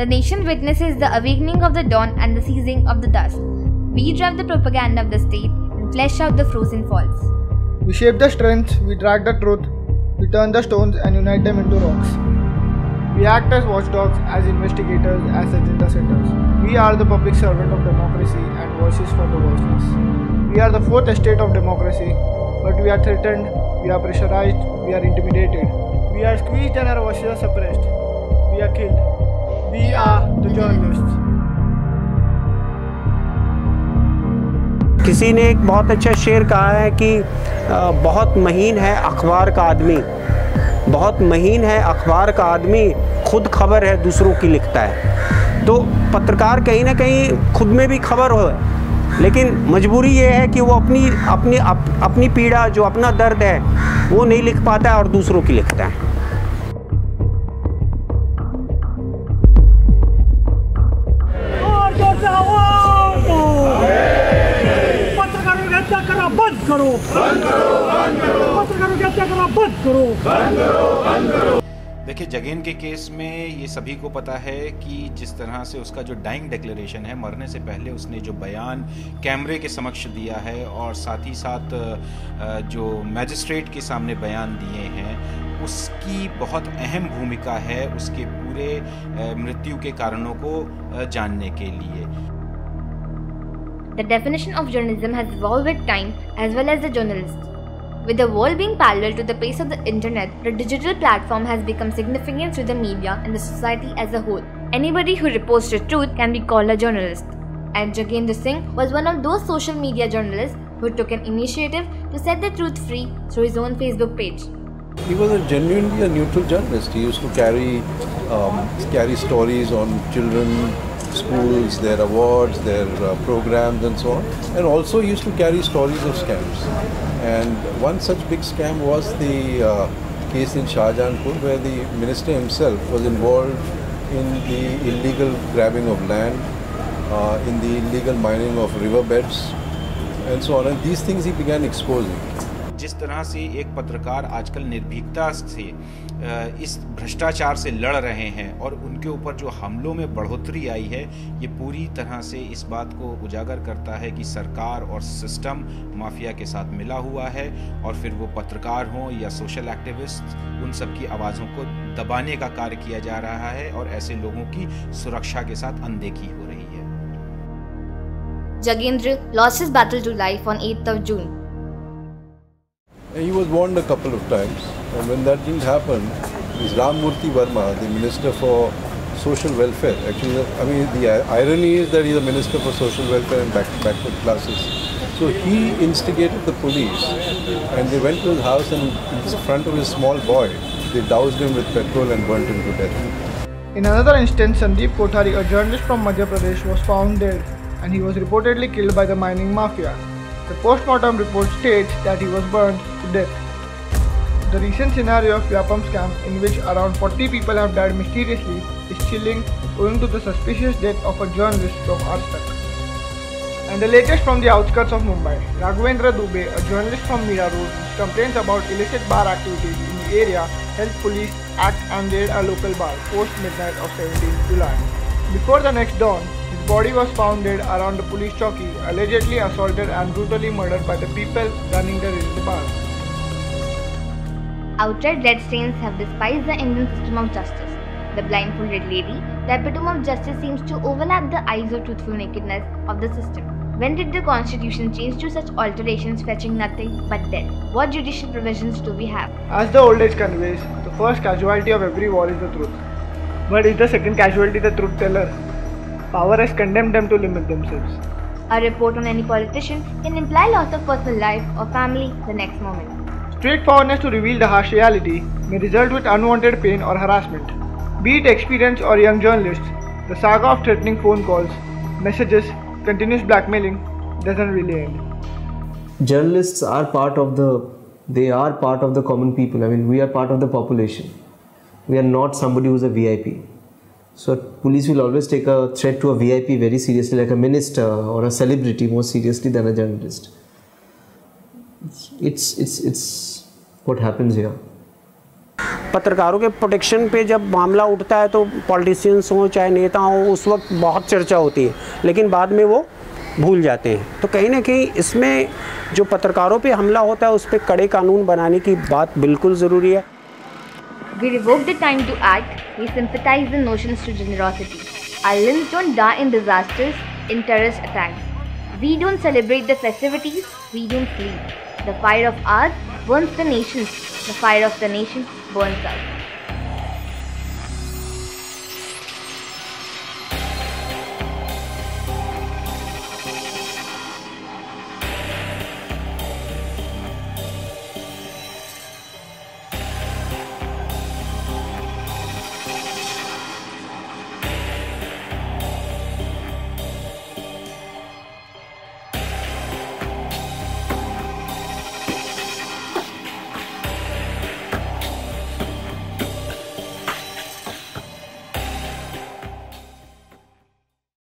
the nation witnesses the awakening of the dawn and the seizing of the dusk. We drive the propaganda of the state and flesh out the frozen falls. We shape the strengths, we drag the truth, we turn the stones and unite them into rocks. We act as watchdogs, as investigators, as agenda setters. We are the public servant of democracy and voices for the voiceless. We are the fourth estate of democracy, but we are threatened, we are pressurized, we are intimidated. We are squeezed and our voices are suppressed. We are killed. We are the journalists. किसी ने एक बहुत अच्छा शेर कहा है कि बहुत महीन है अखबार का आदमी। बहुत महीन है अखबार का आदमी खुद खबर है दूसरों की लिखता है। तो पत्रकार कहीं ना कहीं खुद में भी खबर हो लेकिन मजबूरी ये है कि वो अपनी अपनी अप, अपनी पीड़ा जो अपना दर्द है वो नहीं लिख पाता है और दूसरों की लिखता है। पत्रकारों की हत्या करना बंद करो पत्रकारों की हत्या करना बंद करो देखिए, जगेन के केस में ये सभी को पता है कि जिस तरह से उसका जो डाइंग डिक्लेरेशन है, मरने से पहले उसने जो बयान कैमरे के समक्ष दिया है और साथ ही साथ जो मैजिस्ट्रेट के सामने बयान दिए हैं उसकी बहुत अहम भूमिका है उसके पूरे मृत्यु के कारणों को जानने के लिए The definition of journalism has evolved with time as well as the journalist. With the world being parallel to the pace of the internet, the digital platform has become significant to the media and the society as a whole. Anybody who reports the truth can be called a journalist. And Jagendra Singh was one of those social media journalists who took an initiative to set the truth free through his own Facebook page. He was a genuinely a neutral journalist. He used to carry um, carry stories on children, schools, their awards, their uh, programs, and so on. And also used to carry stories of scams. And one such big scam was the uh, case in Shahjahanpur, where the minister himself was involved in the illegal grabbing of land, uh, in the illegal mining of riverbeds, and so on. And these things he began exposing. जिस तरह से एक पत्रकार आजकल निर्भीकता से इस भ्रष्टाचार से लड़ रहे हैं और उनके ऊपर जो हमलों में बढ़ोतरी आई है, ये पूरी तरह से इस बात को उजागर करता है कि सरकार और सिस्टम माफिया के साथ मिला हुआ है और फिर वो पत्रकार हों या सोशल एक्टिविस्ट, उन सब की आवाज़ों को दबाने का कार्य किया जा रहा है और ऐसे लोगों की सुरक्षा के साथ अनदेखी हो रही है Jagendra lost battle to life on 8th of June. He was warned a couple of times, and when that didn't happen, is Ram Murthy Verma, the Minister for Social Welfare. Actually, I mean, the irony is that he's a Minister for Social Welfare and back, backward classes. So he instigated the police, and they went to his house, and in front of his small boy, they doused him with petrol and burnt him to death. In another instance, Sandeep Kothari, a journalist from Madhya Pradesh, was found dead and he was reportedly killed by the mining mafia. The post-mortem report states that he was burned to death. The recent scenario of Vyapam scam, in which around 40 people have died mysteriously, is chilling owing to the suspicious death of a journalist from Aaj Tak. And the latest from the outskirts of Mumbai, Raghavendra Dubey, a journalist from Mira Road, complains about illicit bar activities in the area helped police act and raid a local bar post midnight of 17 July. Before the next dawn, his body was found dead around the police chowki, allegedly assaulted and brutally murdered by the people running the railway bar. Outright bloodstains have despised the Indian system of justice. The blindfolded lady, the epitome of justice, seems to overlap the eyes of truthful nakedness of the system. When did the constitution change to such alterations fetching nothing but death? What judicial provisions do we have? As the old age conveys, the first casualty of every war is the truth. But is the second casualty the truth teller? Power has condemned them to limit themselves. A report on any politician can imply loss of personal life or family the next moment. Straightforwardness to reveal the harsh reality may result with unwanted pain or harassment. Be it experienced or young journalists, the saga of threatening phone calls, messages, continuous blackmailing doesn't really end. journalists are part of the they are part of the common people i mean we are part of the population we are not somebody who's a vip so police will always take a threat to a vip very seriously like a minister or a celebrity more seriously than a journalist it's it's it's what happens here पत्रकारों के protection पे जब मामला उठता है तो politicians हों चाहे नेता हों उस वक्त बहुत चर्चा होती है लेकिन बाद में वो भूल जाते हैं तो कहीं ना कहीं इसमें जो पत्रकारों पे हमला होता है उस पर कड़े कानून बनाने की बात बिल्कुल ज़रूरी है We revoke the time to act. We sympathize the notions to generosity. Our limbs don't die in disasters, in terrorist attacks. We don't celebrate the festivities. We don't sleep. The fire of ours burns the nations. The fire of the nation burns us.